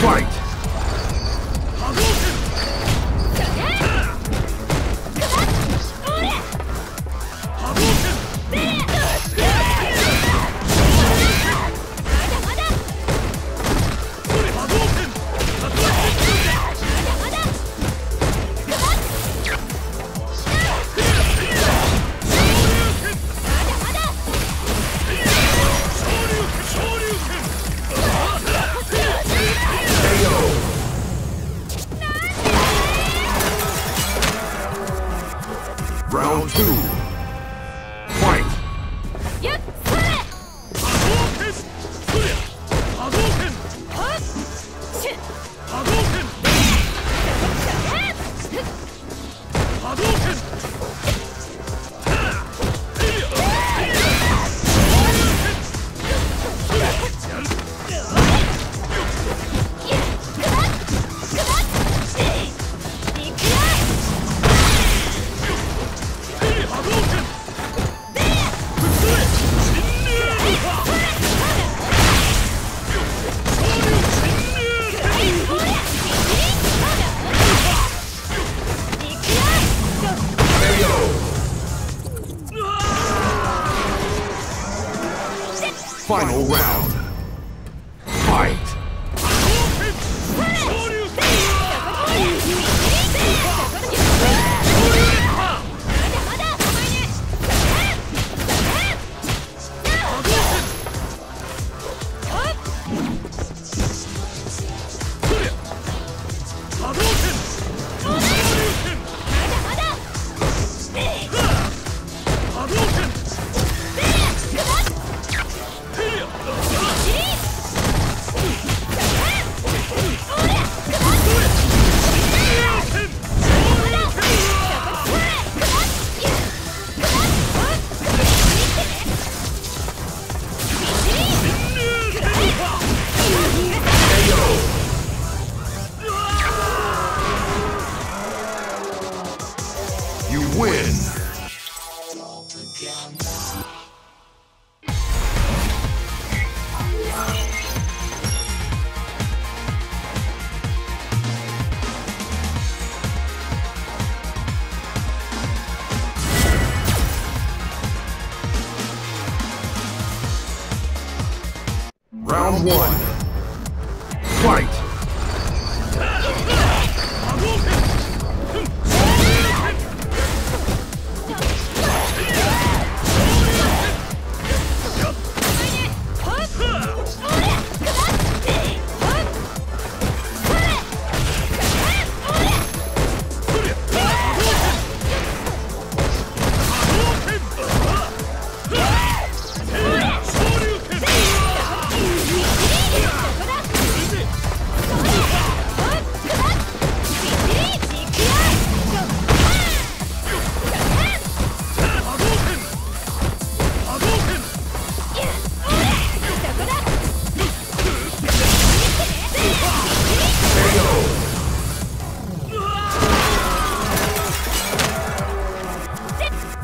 Fight! Round two. Final round. Fight! Round one. Fight!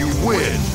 You win.